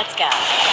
Let's go.